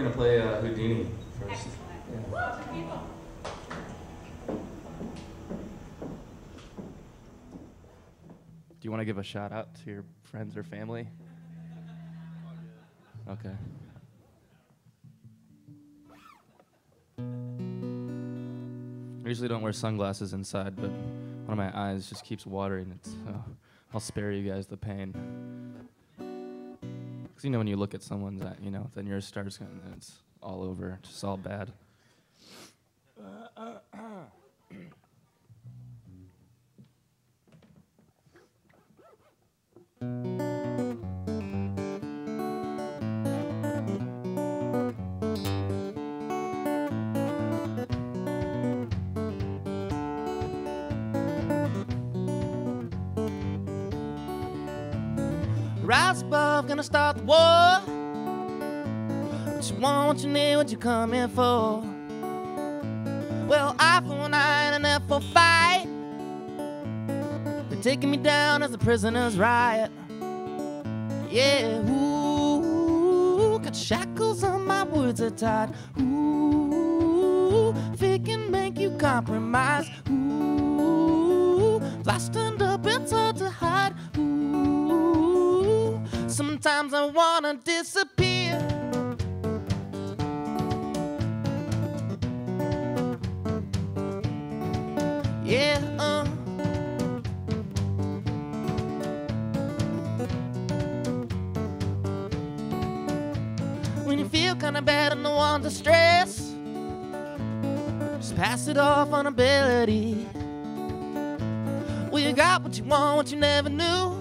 we're gonna play uh, Houdini first. Yeah. Do you want to give a shout out to your friends or family? Okay. I usually don't wear sunglasses inside, but one of my eyes just keeps watering. It's, uh, I'll spare you guys the pain. Because you know when you look at someone's, that you know, then yours starts going, and it's all over, just all bad. Rise above, gonna start the war. What you want, what you need, what you coming for? Well, I for eye and F for fight. They're taking me down as a prisoner's riot. Yeah, ooh, got shackles on my words are tied. Ooh, fear can make you compromise. Ooh, blasted up, it's hard to hide. Sometimes I wanna disappear. Yeah, uh. When you feel kinda bad and don't want to stress, just pass it off on ability. Well, you got what you want, what you never knew.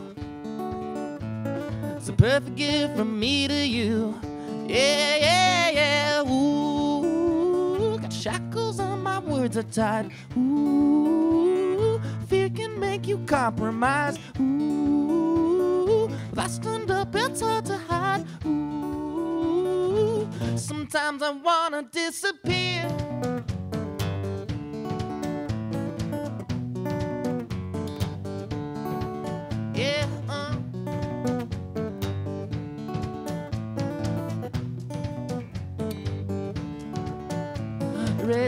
A perfect gift from me to you. Yeah, yeah, yeah. Ooh, got shackles on my words are tied. Ooh, fear can make you compromise. Ooh, if I stand up, it's hard to hide. Ooh, sometimes I wanna disappear.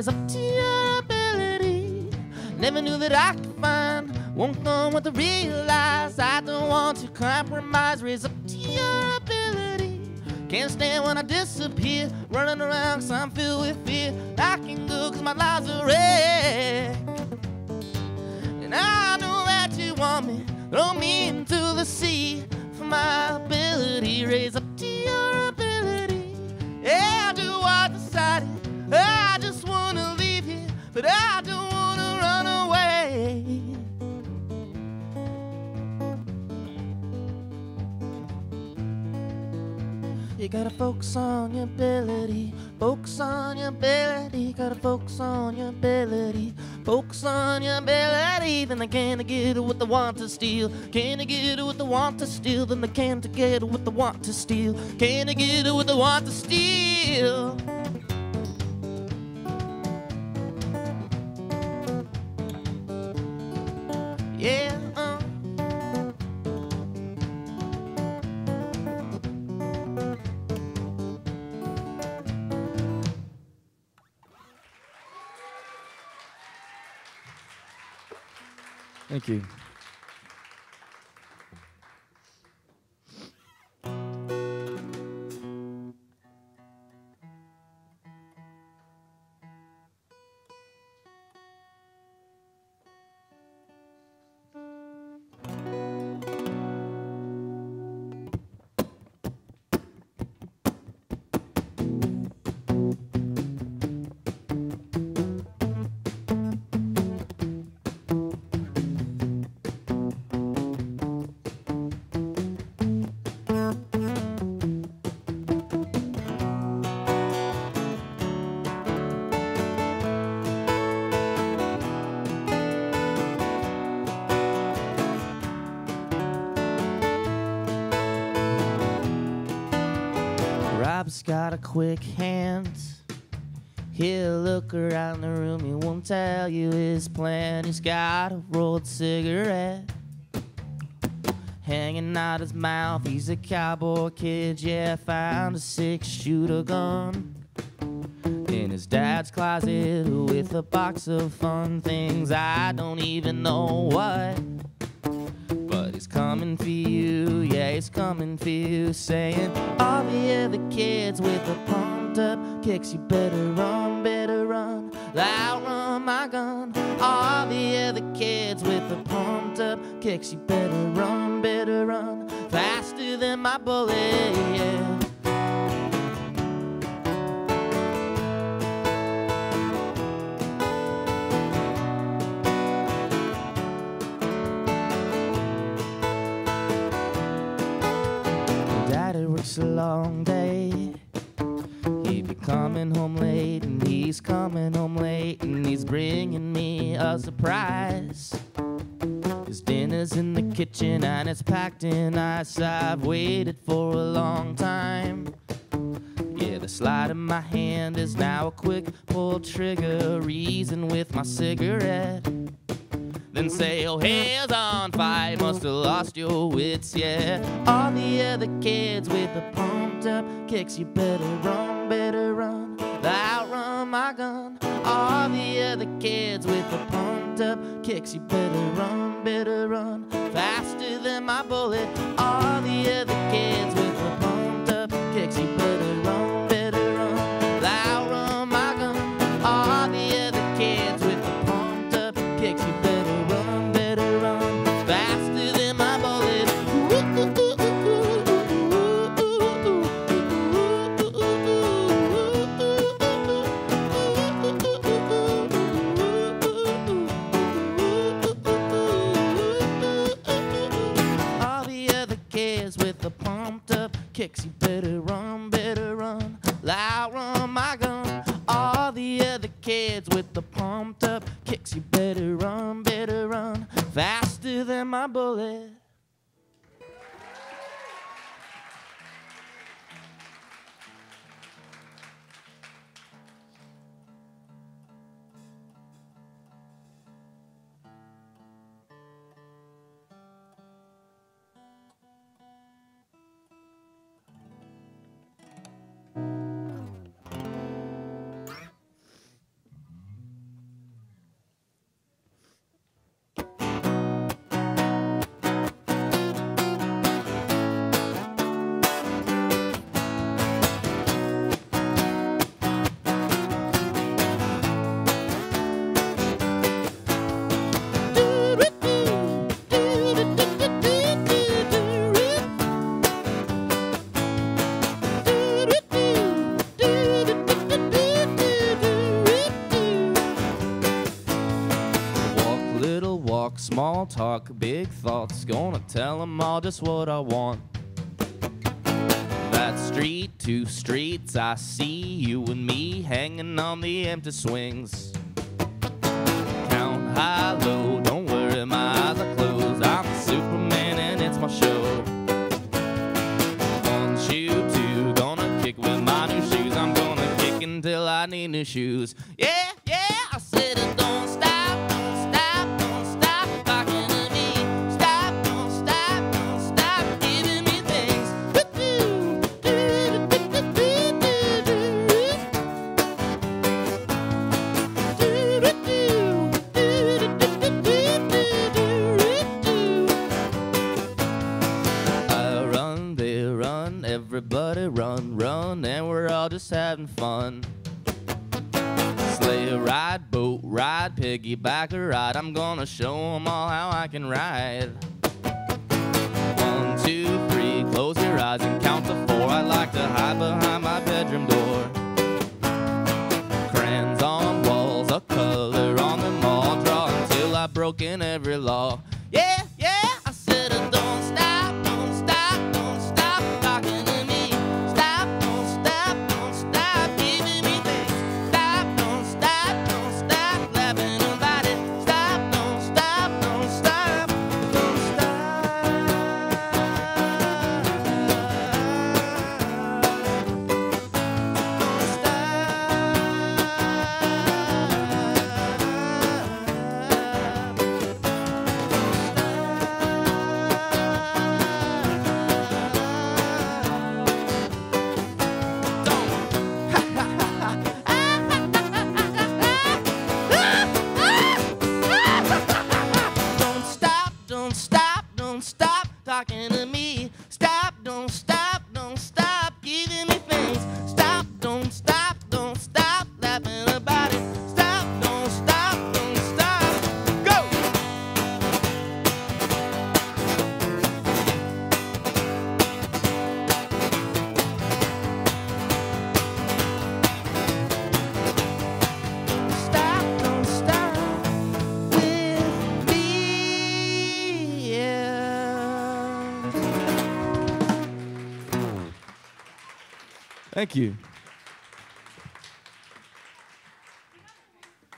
Raise up to your ability. Never knew that I could find. Won't come with the realize I don't want to compromise. Raise up to your ability. Can't stand when I disappear. Running around cause I'm filled with fear. I can go cause my life's a wreck. And I know that you want me. Throw me into the sea for my ability. Raise up gotta focus on your ability. Focus on your ability. Gotta focus on your ability. Focus on your ability. Then they can't get what they want to steal. Can't get what they want to steal. Then they can't get what they want to steal. Can't get what they want to steal. Thank you. Rob's got a quick hand. He'll look around the room, he won't tell you his plan. He's got a rolled cigarette. hanging out his mouth. He's a cowboy kid, yeah, found a six shooter gun in his dad's closet with a box of fun things I don't even know what. Coming for you, yeah, he's coming for you, saying all the other kids with the pumped up kicks, you better run, better run. I'll run my gun. All the other kids with the pumped up kicks, you better run, better run. Faster than my bullet, long day. He be coming home late, and he's coming home late, and he's bringing me a surprise. His dinner's in the kitchen and it's packed in ice. I've waited for a long time. Yeah, the slide of my hand is now a quick pull trigger, reason with my cigarette. Then say, oh, hell's on fire, must have lost your wits, yeah. All the other kids with the pumped up kicks, you better run, better run. I'll run my gun. All the other kids with the pumped up kicks, you better run, better run. Faster than my bullet. All the other kids with the pumped up kicks, you kicks, you better talk, big thoughts. Gonna tell them all just what I want. That street, two streets, I see you and me hanging on the empty swings. Count high, low, don't worry, my eyes are closed. I'm Superman and it's my show. One two, gonna kick with my new shoes. I'm gonna kick until I need new shoes. Yeah, everybody run, run, and we're all just having fun. Sleigh ride, boat ride, piggyback ride. I'm gonna show 'em all how I can ride. One, two, three, close your eyes and count to four. I like to hide behind my bedroom door. Crayons on walls, a color on them all. Draw until I've broken every law. Thank you.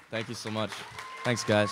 Thank you so much. Thanks, guys.